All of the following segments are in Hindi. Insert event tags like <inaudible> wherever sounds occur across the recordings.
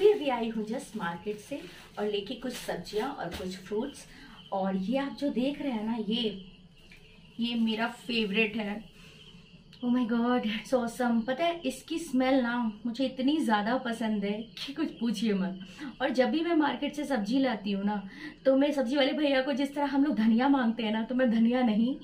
अभी अभी आई हूँ जस्ट मार्केट से और लेके कुछ सब्ज़ियाँ और कुछ फ्रूट्स और ये आप जो देख रहे हैं ना, ये ये मेरा फेवरेट है। Oh my God it's awesome पता है, इसकी स्मेल ना मुझे इतनी ज़्यादा पसंद है कि कुछ पूछिए मत। और जब भी मैं मार्केट से सब्ज़ी लाती हूँ ना तो मैं सब्ज़ी वाले भैया को जिस तरह हम लोग धनिया मांगते हैं ना तो मैं धनिया नहीं,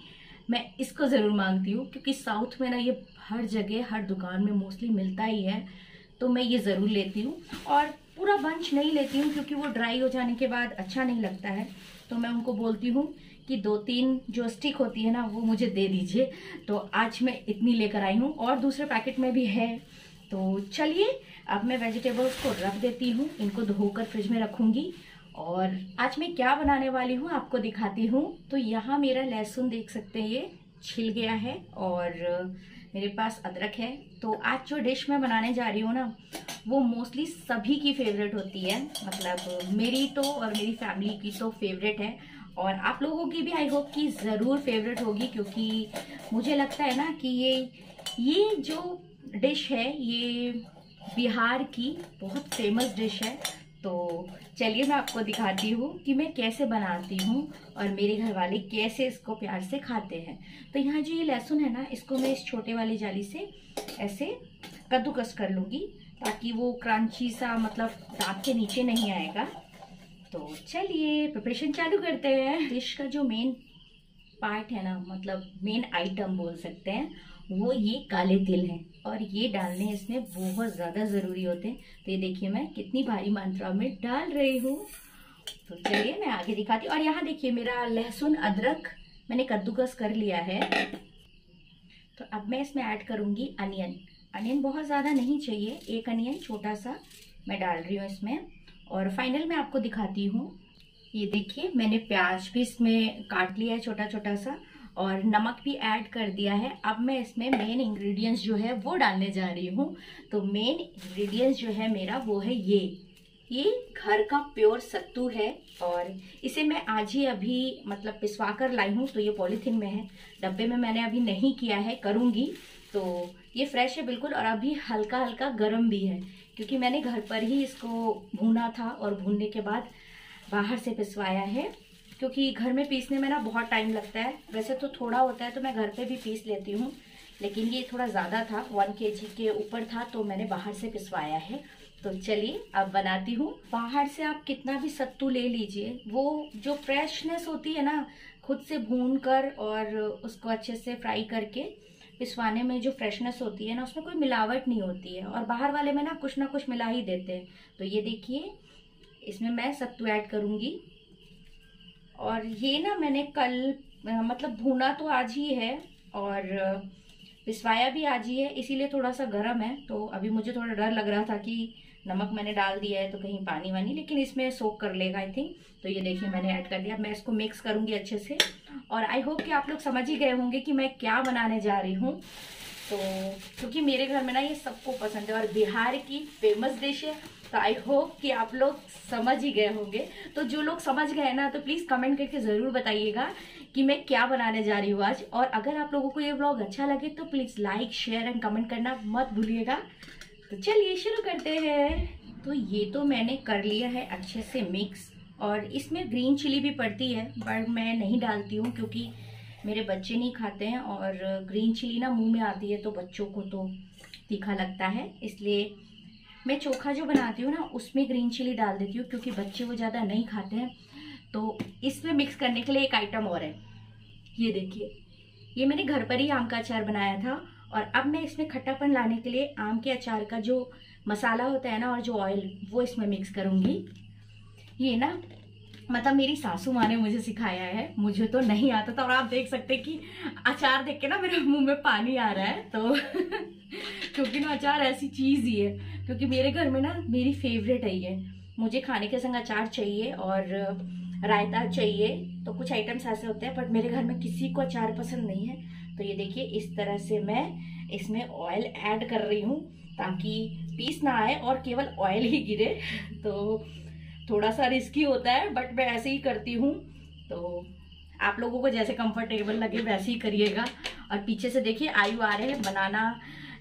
मैं इसको ज़रूर मांगती हूँ, क्योंकि साउथ में ना ये हर जगह, हर दुकान में मोस्टली मिलता ही है। तो मैं ये ज़रूर लेती हूँ। और पूरा बंच नहीं लेती हूँ, क्योंकि वो ड्राई हो जाने के बाद अच्छा नहीं लगता है। तो मैं उनको बोलती हूँ कि दो तीन जो स्टिक होती है ना, वो मुझे दे दीजिए। तो आज मैं इतनी लेकर आई हूँ। और दूसरे पैकेट में भी है। तो चलिए, अब मैं वेजिटेबल्स को रख देती हूँ। इनको धोकर फ्रिज में रखूँगी। और आज मैं क्या बनाने वाली हूँ, आपको दिखाती हूँ। तो यहाँ मेरा लहसुन देख सकते हैं, ये छिल गया है। और मेरे पास अदरक है तो आज जो डिश मैं बनाने जा रही हूँ ना, वो मोस्टली सभी की फेवरेट होती है। मतलब मेरी तो और मेरी फैमिली की तो फेवरेट है। और आप लोगों की भी आई होप कि ज़रूर फेवरेट होगी, क्योंकि मुझे लगता है ना कि ये ये जो डिश है, ये बिहार की बहुत फ़ेमस डिश है। तो चलिए मैं आपको दिखाती हूँ कि मैं कैसे बनाती हूँ और मेरे घर वाले कैसे इसको प्यार से खाते हैं। तो यहाँ जो ये लहसुन है ना, इसको मैं इस छोटे वाली जाली से ऐसे कद्दूकस कर लूँगी ताकि वो क्रंची सा मतलब दांत के नीचे नहीं आएगा। तो चलिए प्रिपरेशन चालू करते हैं। डिश का जो मेन पार्ट है ना मतलब मेन आइटम बोल सकते हैं, वो ये काले तिल हैं। और ये डालने इसमें बहुत ज़्यादा ज़रूरी होते हैं। तो ये देखिए मैं कितनी भारी मात्रा में डाल रही हूँ। तो चलिए मैं आगे दिखाती हूँ। और यहाँ देखिए मेरा लहसुन, अदरक मैंने कद्दूकस कर लिया है। तो अब मैं इसमें ऐड करूँगी अनियन। अनियन बहुत ज़्यादा नहीं चाहिए। एक अनियन छोटा सा मैं डाल रही हूँ इसमें। और फाइनल में आपको दिखाती हूँ। ये देखिए मैंने प्याज भी इसमें काट लिया है छोटा छोटा सा। और नमक भी ऐड कर दिया है। अब मैं इसमें मेन इंग्रेडिएंट्स जो है वो डालने जा रही हूँ। तो मेन इंग्रेडिएंट्स जो है मेरा वो है ये। ये घर का प्योर सत्तू है और इसे मैं आज ही अभी मतलब पिसवा कर लाई हूँ तो ये पॉलीथीन में है। डब्बे में मैंने अभी नहीं किया है, करूँगी। तो ये फ्रेश है बिल्कुल और अभी हल्का हल्का गर्म भी है, क्योंकि मैंने घर पर ही इसको भूना था और भूनने के बाद बाहर से पिसवाया है। क्योंकि घर में पीसने में ना बहुत टाइम लगता है। वैसे तो थोड़ा होता है तो मैं घर पे भी पीस लेती हूँ, लेकिन ये थोड़ा ज़्यादा था। वन के के ऊपर था तो मैंने बाहर से पिसवाया है। तो चलिए, अब बनाती हूँ। बाहर से आप कितना भी सत्तू ले लीजिए, वो जो फ्रेशनेस होती है ना, खुद से भून कर और उसको अच्छे से फ्राई करके पिसवाने में जो फ्रेशनेस होती है ना, उसमें कोई मिलावट नहीं होती है। और बाहर वाले में ना कुछ ना कुछ मिला ही देते हैं। तो ये देखिए, इसमें मैं सत्तू ऐड करूँगी। और ये ना मैंने कल मतलब भूना तो आज ही है और पिसवाया भी आज ही है, इसीलिए थोड़ा सा गर्म है। तो अभी मुझे थोड़ा डर लग रहा था कि नमक मैंने डाल दिया है तो कहीं पानी वानी, लेकिन इसमें सोक कर लेगा आई थिंक तो ये देखिए मैंने ऐड कर दिया मैं इसको मिक्स करूँगी अच्छे से। और आई होप कि आप लोग समझ ही गए होंगे कि मैं क्या बनाने जा रही हूँ। तो क्योंकि मेरे घर में ना ये सबको पसंद है और बिहार की फ़ेमस डिश है। तो आई होप कि आप लोग समझ ही गए होंगे। तो जो लोग समझ गए ना तो प्लीज़ कमेंट करके ज़रूर बताइएगा कि मैं क्या बनाने जा रही हूँ आज। और अगर आप लोगों को ये ब्लॉग अच्छा लगे तो please like share and comment करना मत भूलिएगा। तो चलिए शुरू करते हैं। तो ये तो मैंने कर लिया है अच्छे से मिक्स और इसमें ग्रीन चिली भी पड़ती है, पर मैं नहीं डालती हूँ क्योंकि मेरे बच्चे नहीं खाते हैं। और ग्रीन चिली ना मुँह में आती है तो बच्चों को तो तीखा लगता है। इसलिए मैं चोखा जो बनाती हूँ ना, उसमें ग्रीन चिली डाल देती हूँ, क्योंकि बच्चे वो ज़्यादा नहीं खाते हैं। तो इसमें मिक्स करने के लिए एक आइटम और है। ये देखिए। ये मैंने घर पर ही आम का अचार बनाया था, और अब मैं इसमें खट्टापन लाने के लिए आम के अचार का जो मसाला होता है ना, और जो ऑयल वो इसमें मिक्स करूँगी। ये ना मतलब मेरी सासू माँ ने मुझे सिखाया है, मुझे तो नहीं आता था, और आप देख सकते कि अचार देख के ना मेरे मुँह में पानी आ रहा है तो <laughs> क्योंकि ना अचार ऐसी चीज़ ही है, क्योंकि मेरे घर में ना मेरी फेवरेट है ये। मुझे खाने के संग अचार चाहिए और रायता चाहिए तो कुछ आइटम्स ऐसे होते हैं बट मेरे घर में किसी को अचार पसंद नहीं है। तो ये देखिए, इस तरह से मैं इसमें ऑयल ऐड कर रही हूँ, ताकि पीस ना आए और केवल ऑयल ही गिरे। <laughs> तो थोड़ा सा रिस्की होता है बट मैं ऐसे ही करती हूँ। तो आप लोगों को जैसे कंफर्टेबल लगे वैसे ही करिएगा। और पीछे से देखिए आयु आ रहे हैं बनाना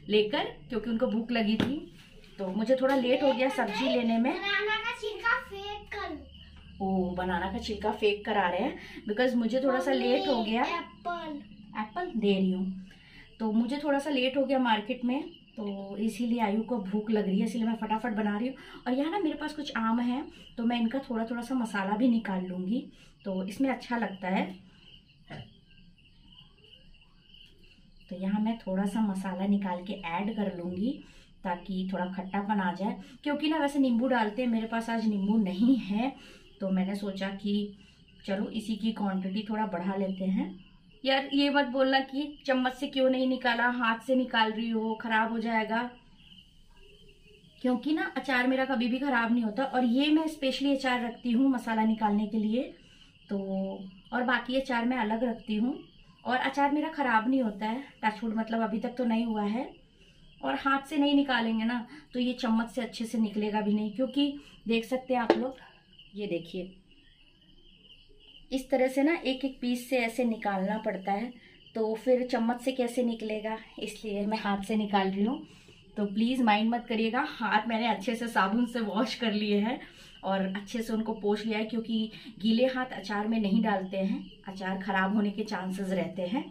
लेकर क्योंकि उनको भूख लगी थी। तो मुझे थोड़ा लेट हो गया सब्ज़ी लेने में। बनाना का छिलका फेंक कर। ओ बनाना का छिलका फेंक कर आ रहे हैं बिकॉज़ मुझे थोड़ा सा लेट हो गया। एप्पल एप्पल दे रही हूँ। तो मुझे थोड़ा सा लेट हो गया मार्केट में। तो इसीलिए आयु को भूख लग रही है, इसीलिए मैं फटाफट बना रही हूँ। और यहाँ ना मेरे पास कुछ आम है तो मैं इनका थोड़ा थोड़ा सा मसाला भी निकाल लूँगी। तो इसमें अच्छा लगता है। तो यहाँ मैं थोड़ा सा मसाला निकाल के ऐड कर लूँगी, ताकि थोड़ा खट्टापन आ जाए। क्योंकि ना वैसे नींबू डालते हैं, मेरे पास आज नींबू नहीं है तो मैंने सोचा कि चलो इसी की क्वांटिटी थोड़ा बढ़ा लेते हैं। यार, ये मत बोलना कि चम्मच से क्यों नहीं निकाला, हाथ से निकाल रही हो, खराब हो जाएगा। क्योंकि ना, अचार मेरा कभी भी खराब नहीं होता, और ये मैं स्पेशली अचार रखती हूँ मसाला निकालने के लिए। तो और बाकी अचार मैं अलग रखती हूँ, और अचार मेरा खराब नहीं होता है। टचवुड मतलब अभी तक तो नहीं हुआ है। और हाथ से नहीं निकालेंगे ना तो ये चम्मच से अच्छे से निकलेगा भी नहीं, क्योंकि देख सकते हैं आप लोग, ये देखिए। इस तरह से ना एक एक पीस से ऐसे निकालना पड़ता है। तो फिर चम्मच से कैसे निकलेगा? इसलिए मैं हाथ से निकाल रही हूँ। तो प्लीज़ माइंड मत करिएगा। हाथ मैंने अच्छे से साबुन से वॉश कर लिए हैं और अच्छे से उनको पोछ लिया है क्योंकि गीले हाथ अचार में नहीं डालते हैं। अचार ख़राब होने के चांसेस रहते हैं।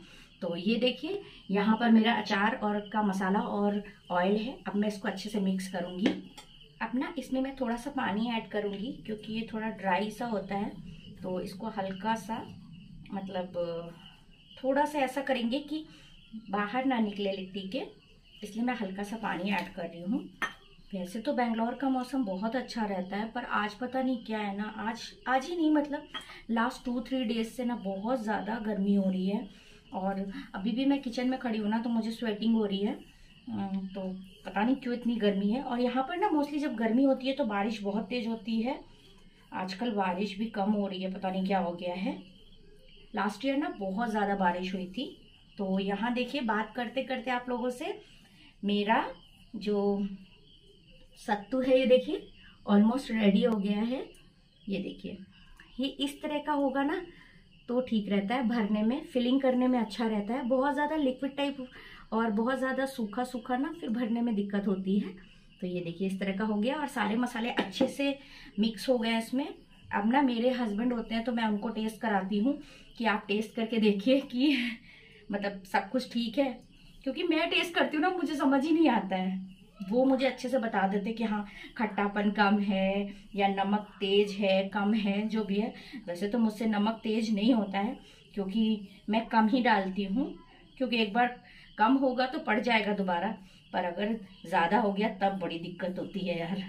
तो ये देखिए, यहाँ पर मेरा अचार और का मसाला और ऑयल है। अब मैं इसको अच्छे से मिक्स करूँगी। अब ना इसमें मैं थोड़ा सा पानी ऐड करूँगी क्योंकि ये थोड़ा ड्राई सा होता है। तो इसको हल्का सा मतलब थोड़ा सा ऐसा करेंगे कि बाहर ना निकले लिट्टी के, इसलिए मैं हल्का सा पानी ऐड कर रही हूँ। वैसे तो बेंगलोर का मौसम बहुत अच्छा रहता है, पर आज पता नहीं क्या है ना, आज आज ही नहीं मतलब लास्ट टू थ्री डेज़ से ना बहुत ज़्यादा गर्मी हो रही है, और अभी भी मैं किचन में खड़ी हूँ ना तो मुझे स्वेटिंग हो रही है तो पता नहीं क्यों इतनी गर्मी है, और यहाँ पर ना मोस्टली जब गर्मी होती है तो बारिश बहुत तेज़ होती है आजकल बारिश भी कम हो रही है, पता नहीं क्या हो गया है। लास्ट ईयर ना बहुत ज़्यादा बारिश हुई थी। तो यहाँ देखिए, बात करते करते आप लोगों से, मेरा जो सत्तू है, ये देखिए ऑलमोस्ट रेडी हो गया है। ये देखिए, ये इस तरह का होगा ना तो ठीक रहता है, भरने में फिलिंग करने में अच्छा रहता है। बहुत ज़्यादा लिक्विड टाइप और बहुत ज़्यादा सूखा सूखा ना, फिर भरने में दिक्कत होती है। तो ये देखिए इस तरह का हो गया और सारे मसाले अच्छे से मिक्स हो गए इसमें। अब ना मेरे हस्बैंड होते हैं तो मैं उनको टेस्ट कराती हूँ कि आप टेस्ट करके देखिए कि <laughs> मतलब सब कुछ ठीक है। क्योंकि मैं टेस्ट करती हूँ ना, मुझे समझ ही नहीं आता है। वो मुझे अच्छे से बता देते कि हाँ खट्टापन कम है या नमक तेज है, कम है, जो भी है। वैसे तो मुझसे नमक तेज नहीं होता है, क्योंकि मैं कम ही डालती हूँ। क्योंकि एक बार कम होगा तो पड़ जाएगा दोबारा। पर अगर ज़्यादा हो गया, तब बड़ी दिक्कत होती है यार।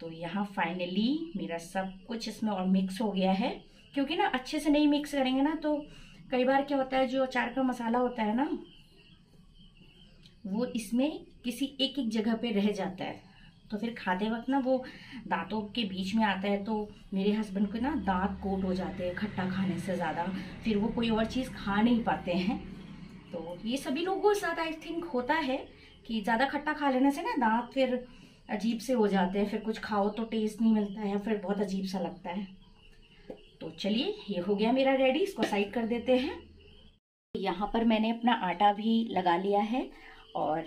तो यहाँ फाइनली मेरा सब कुछ इसमें और मिक्स हो गया है। क्योंकि ना अच्छे से नहीं मिक्स करेंगे ना तो कई बार क्या होता है, जो अचार का मसाला होता है ना, वो इसमें किसी एक एक जगह पे रह जाता है। तो फिर खाते वक्त ना वो दांतों के बीच में आता है तो मेरे हस्बैंड को ना दांत कोट हो जाते हैं खट्टा खाने से ज़्यादा। फिर वो कोई और चीज़ खा नहीं पाते हैं। तो ये सभी लोगों के साथ आई थिंक होता है कि ज़्यादा खट्टा खा लेने से ना दांत फिर अजीब से हो जाते हैं, फिर कुछ खाओ तो टेस्ट नहीं मिलता है, फिर बहुत अजीब सा लगता है। तो चलिए, ये हो गया मेरा रेडी इसको साइड कर देते हैं। यहाँ पर मैंने अपना आटा भी लगा लिया है और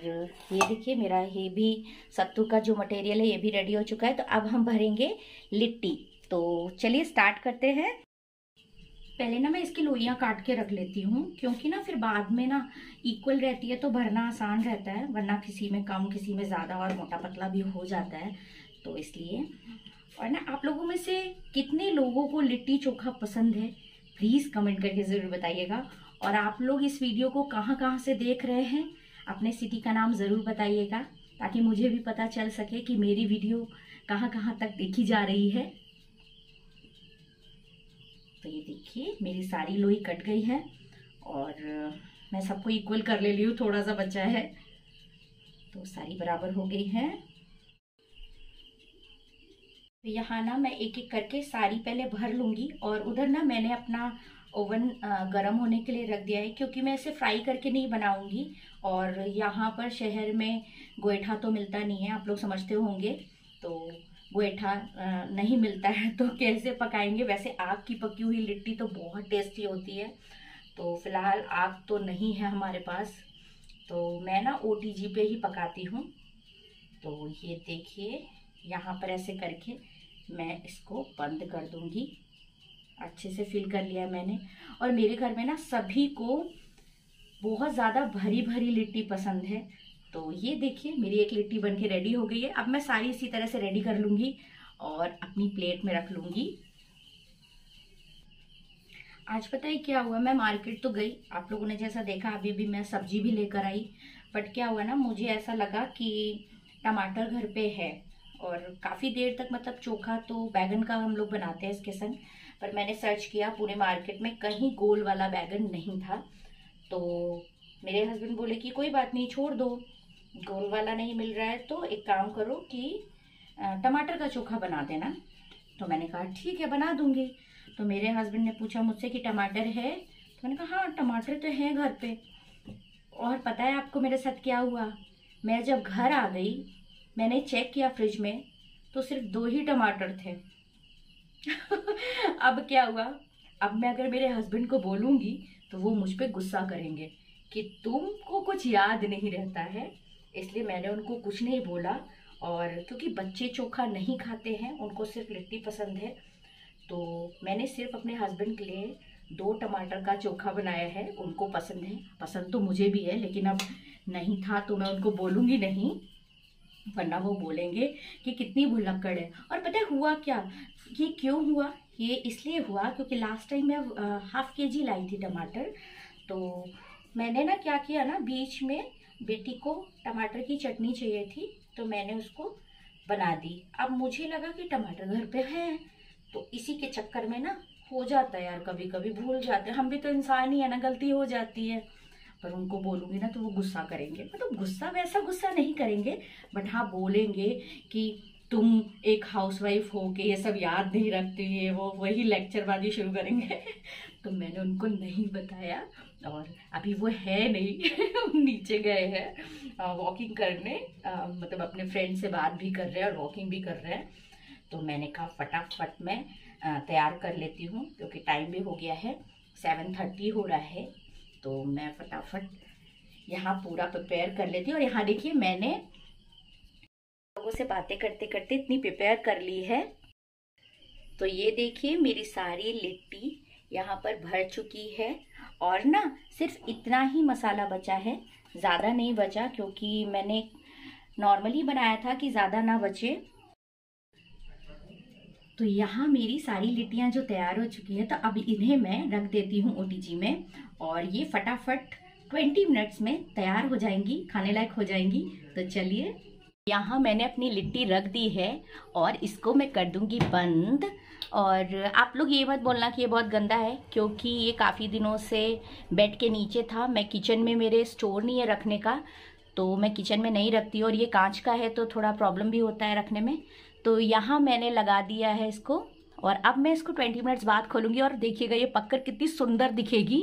ये देखिए, मेरा ये भी सत्तू का जो मटेरियल है, ये भी रेडी हो चुका है। तो अब हम भरेंगे लिट्टी। तो चलिए स्टार्ट करते हैं। पहले ना मैं इसकी लोइयाँ काट के रख लेती हूँ, क्योंकि ना फिर बाद में ना इक्वल रहती है तो भरना आसान रहता है, वरना किसी में कम, किसी में ज़्यादा और मोटा पतला भी हो जाता है तो इसलिए। और ना आप लोगों में से कितने लोगों को लिट्टी चोखा पसंद है प्लीज़ कमेंट करके ज़रूर बताइएगा। और आप लोग इस वीडियो को कहाँ कहाँ से देख रहे हैं, अपने सिटी का नाम ज़रूर बताइएगा, ताकि मुझे भी पता चल सके कि मेरी वीडियो कहाँ कहाँ तक देखी जा रही है। तो ये देखिए, मेरी सारी लोई कट गई है और मैं सबको इक्वल कर ले ली हूँ थोड़ा सा बचा है। तो सारी बराबर हो गई है। तो यहाँ ना मैं एक एक करके सारी पहले भर लूँगी और उधर ना मैंने अपना ओवन गरम होने के लिए रख दिया है क्योंकि मैं इसे फ्राई करके नहीं बनाऊँगी और यहाँ पर शहर में गोईठा तो मिलता नहीं है, आप लोग समझते होंगे। तो गोईठा नहीं मिलता है तो कैसे पकाएँगे? वैसे आग की पकी हुई लिट्टी तो बहुत टेस्टी होती है। तो फ़िलहाल आग तो नहीं है हमारे पास। तो मैं ना ओटीजी पे ही पकाती हूँ। तो ये देखिए, यहाँ पर ऐसे करके मैं इसको बंद कर दूँगी। अच्छे से फिल कर लिया मैंने। और मेरे घर में ना सभी को बहुत ज़्यादा भरी भरी लिट्टी पसंद है। तो ये देखिए, मेरी एक लिट्टी बन के रेडी हो गई है। अब मैं सारी इसी तरह से रेडी कर लूँगी और अपनी प्लेट में रख लूँगी। आज पता है क्या हुआ? मैं मार्केट तो गई। आप लोगों ने जैसा देखा अभी भी मैं सब्ज़ी भी लेकर आई। बट क्या हुआ ना, मुझे ऐसा लगा कि टमाटर घर पे है और काफ़ी देर तक मतलब चोखा तो बैगन का हम लोग बनाते हैं इसके संग। पर मैंने सर्च किया, पूरे मार्केट में कहीं गोल वाला बैगन नहीं था। तो मेरे हस्बैंड बोले कि कोई बात नहीं, छोड़ दो। गोल वाला नहीं मिल रहा है तो एक काम करो कि टमाटर का चोखा बना देना। तो मैंने कहा, ठीक है, बना दूँगी। तो मेरे हस्बैंड ने पूछा मुझसे कि टमाटर है? तो मैंने कहा हाँ टमाटर तो है घर पे। और पता है आपको मेरे साथ क्या हुआ? मैं जब घर आ गई, मैंने चेक किया फ्रिज में तो सिर्फ़ दो ही टमाटर थे। <laughs> अब क्या हुआ? अब मैं अगर मेरे हस्बैंड को बोलूँगी तो वो मुझ पर गुस्सा करेंगे कि तुमको कुछ याद नहीं रहता है? इसलिए मैंने उनको कुछ नहीं बोला और क्योंकि बच्चे चोखा नहीं खाते हैं, उनको सिर्फ़ लिट्टी पसंद है तो मैंने सिर्फ़ अपने हस्बैंड के लिए दो टमाटर का चोखा बनाया है, उनको पसंद है। पसंद तो मुझे भी है, लेकिन अब नहीं था तो मैं उनको बोलूँगी नहीं, वरना वो बोलेंगे कि कितनी भुलक्कड़ है। और पता है हुआ क्या? ये क्यों हुआ? ये इसलिए हुआ क्योंकि लास्ट टाइम मैं हाफ़ के जी लाई थी टमाटर तो मैंने ना क्या किया ना, बीच में बेटी को टमाटर की चटनी चाहिए थी तो मैंने उसको बना दी। अब मुझे लगा कि टमाटर घर पे हैं तो इसी के चक्कर में ना हो जाता है यार कभी कभी भूल जाते हैं। हम भी तो इंसान ही है ना, गलती हो जाती है। पर उनको बोलूँगी ना तो वो गुस्सा करेंगे। मतलब गुस्सा वैसा गुस्सा नहीं करेंगे, बट हाँ बोलेंगे कि तुम एक हाउसवाइफ हो के ये सब याद नहीं रखती है वो, वही लेक्चरबाजी शुरू करेंगे। <laughs> तो मैंने उनको नहीं बताया। और अभी वो है नहीं <laughs> नीचे गए हैं। वॉकिंग करने आ, मतलब अपने फ्रेंड से बात भी कर रहे हैं और वॉकिंग भी कर रहे हैं। तो मैंने कहा फटाफट मैं तैयार कर लेती हूँ क्योंकि टाइम भी हो गया है। सेवन थर्टी हो रहा है तो मैं फटाफट यहाँ पूरा प्रिपेयर कर लेती हूँ। और यहाँ देखिए मैंने लोगों से बातें करते करते इतनी प्रिपेयर कर ली है। तो ये देखिए मेरी सारी लिट्टी यहाँ पर भर चुकी है। और ना सिर्फ़ इतना ही मसाला बचा है, ज़्यादा नहीं बचा क्योंकि मैंने नॉर्मली बनाया था कि ज़्यादा ना बचे। तो यहाँ मेरी सारी लिट्टियाँ जो तैयार हो चुकी है तो अब इन्हें मैं रख देती हूँ ओ में और ये फटाफट 20 मिनट्स में तैयार हो जाएँगी, खाने लायक हो जाएँगी। तो चलिए यहाँ मैंने अपनी लिट्टी रख दी है और इसको मैं कर दूँगी बंद। और आप लोग ये मत बोलना कि ये बहुत गंदा है, क्योंकि ये काफ़ी दिनों से बेड के नीचे था। मैं किचन में मेरे स्टोर नहीं है रखने का तो मैं किचन में नहीं रखती और ये कांच का है तो थोड़ा प्रॉब्लम भी होता है रखने में। तो यहाँ मैंने लगा दिया है इसको। और अब मैं इसको 20 मिनट्स बाद खोलूँगी और देखिएगा ये पक्कर कितनी सुंदर दिखेगी।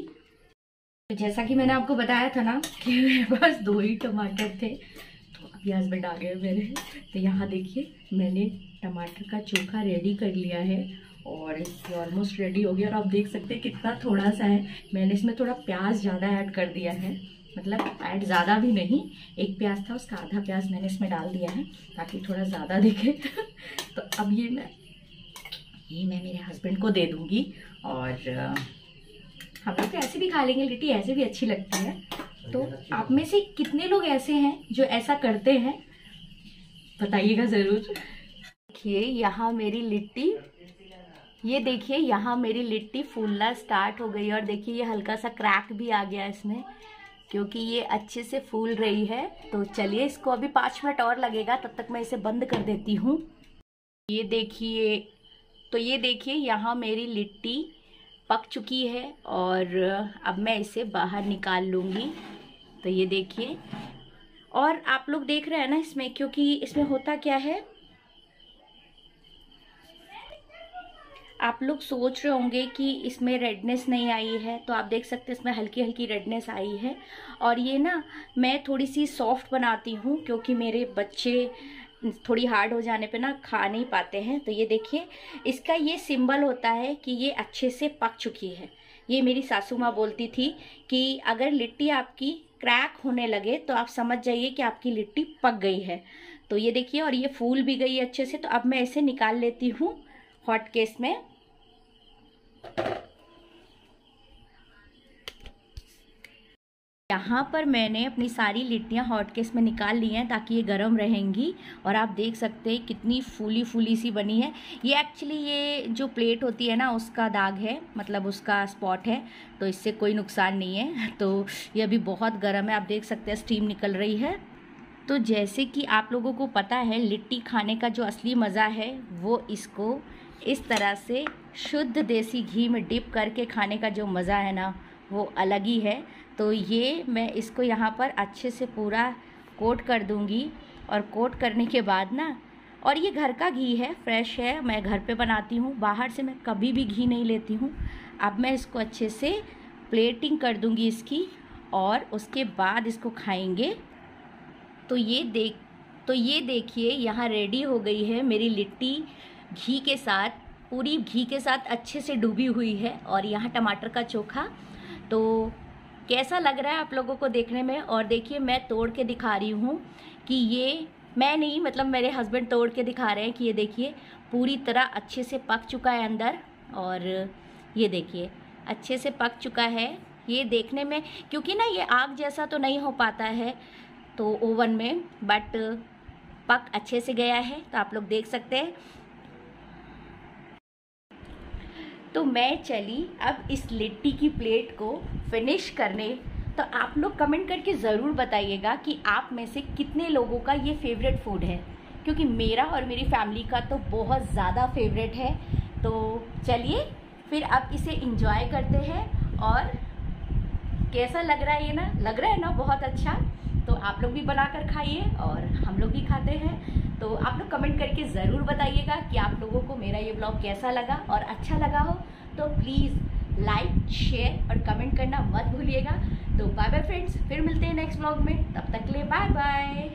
जैसा कि मैंने आपको बताया था ना कि मेरे पास दो ही टमाटर थे। तो हस्बैंड आ गए मेरे। तो यहाँ देखिए, मैंने टमाटर का चोखा रेडी कर लिया है और ये ऑलमोस्ट रेडी हो गया। और आप देख सकते हैं कितना थोड़ा सा है। मैंने इसमें थोड़ा प्याज ज़्यादा ऐड कर दिया है। मतलब ऐड ज़्यादा भी नहीं, एक प्याज था, उसका आधा प्याज मैंने इसमें डाल दिया है ताकि थोड़ा ज़्यादा दिखे। <laughs> तो अब ये मैं ये मैं मेरे हस्बैंड को दे दूँगी और हम लोग तो ऐसे भी खा लेंगे, लिट्टी ऐसे भी अच्छी लगती है। तो आप में से कितने लोग ऐसे हैं जो ऐसा करते हैं? बताइएगा ज़रूर। देखिए, यहाँ मेरी लिट्टी, ये देखिए, यहाँ मेरी लिट्टी फूलना स्टार्ट हो गई और देखिए, ये हल्का सा क्रैक भी आ गया इसमें, क्योंकि ये अच्छे से फूल रही है। तो चलिए, इसको अभी पाँच मिनट और लगेगा, तब तक मैं इसे बंद कर देती हूँ। ये देखिए तो ये देखिए, यहाँ मेरी लिट्टी पक चुकी है और अब मैं इसे बाहर निकाल लूँगी। तो ये देखिए। और आप लोग देख रहे हैं ना इसमें, क्योंकि इसमें होता क्या है? आप लोग सोच रहे होंगे कि इसमें रेडनेस नहीं आई है तो आप देख सकते हैं इसमें हल्की हल्की रेडनेस आई है। और ये ना, मैं थोड़ी सी सॉफ्ट बनाती हूँ, क्योंकि मेरे बच्चे थोड़ी हार्ड हो जाने पे ना खा नहीं पाते हैं। तो ये देखिए, इसका ये सिंबल होता है कि ये अच्छे से पक चुकी है। ये मेरी सासू माँ बोलती थी कि अगर लिट्टी आपकी क्रैक होने लगे तो आप समझ जाइए कि आपकी लिट्टी पक गई है। तो ये देखिए, और ये फूल भी गई अच्छे से तो अब मैं इसे निकाल लेती हूँ हॉट केस में। यहाँ पर मैंने अपनी सारी लिट्टियाँ हॉट केस में निकाल ली हैं ताकि ये गर्म रहेंगी और आप देख सकते हैं कितनी फूली फूली सी बनी है। ये एक्चुअली ये जो प्लेट होती है ना, उसका दाग है मतलब उसका स्पॉट है तो इससे कोई नुकसान नहीं है। <laughs> तो ये अभी बहुत गर्म है, आप देख सकते हैं स्टीम निकल रही है। तो जैसे कि आप लोगों को पता है, लिट्टी खाने का जो असली मज़ा है, वो इसको इस तरह से शुद्ध देसी घी में डिप करके खाने का जो मज़ा है ना वो अलग ही है। तो ये मैं इसको यहाँ पर अच्छे से पूरा कोट कर दूँगी और कोट करने के बाद ना, और ये घर का घी है, फ्रेश है, मैं घर पे बनाती हूँ। बाहर से मैं कभी भी घी नहीं लेती हूँ। अब मैं इसको अच्छे से प्लेटिंग कर दूँगी इसकी और उसके बाद इसको खाएँगे। तो ये देख तो ये देखिए, यहाँ रेडी हो गई है मेरी लिट्टी घी के साथ। पूरी घी के साथ अच्छे से डूबी हुई है और यहाँ टमाटर का चोखा तो कैसा लग रहा है आप लोगों को देखने में? और देखिए, मैं तोड़ के दिखा रही हूँ कि ये, मैं नहीं मतलब मेरे हस्बैंड तोड़ के दिखा रहे हैं कि ये देखिए, पूरी तरह अच्छे से पक चुका है अंदर। और ये देखिए, अच्छे से पक चुका है ये देखने में, क्योंकि ना ये आग जैसा तो नहीं हो पाता है तो ओवन में बट पक अच्छे से गया है तो आप लोग देख सकते हैं। तो मैं चली अब इस लिट्टी की प्लेट को फिनिश करने। तो आप लोग कमेंट करके ज़रूर बताइएगा कि आप में से कितने लोगों का ये फेवरेट फ़ूड है। क्योंकि मेरा और मेरी फैमिली का तो बहुत ज़्यादा फेवरेट है। तो चलिए, फिर अब इसे इंजॉय करते हैं और कैसा लग रहा है ये ना? लग रहा है ना? बहुत अच्छा। तो आप लोग भी बनाकर खाइए और हम लोग भी खाते हैं। तो आप लोग कमेंट करके ज़रूर बताइएगा कि आप लोगों को मेरा ये ब्लॉग कैसा लगा और अच्छा लगा हो। तो प्लीज़ लाइक शेयर और कमेंट करना मत भूलिएगा। तो बाय बाय फ्रेंड्स फिर मिलते हैं नेक्स्ट ब्लॉग में। तब तक ले बाय बाय